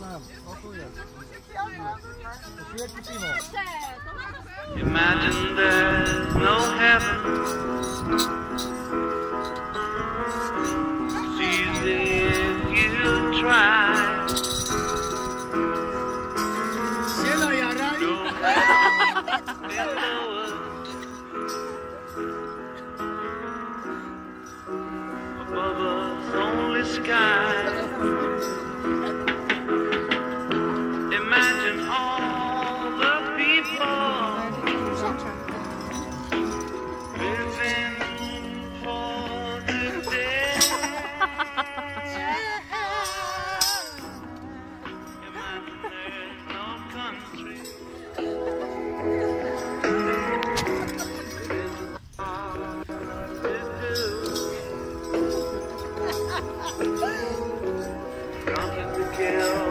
nam. Pasuje. Uświetli piwo. Imagine there's no heaven. It's easy if you try. Siema, jaraj! No heaven below us. Above us, only sky. kill.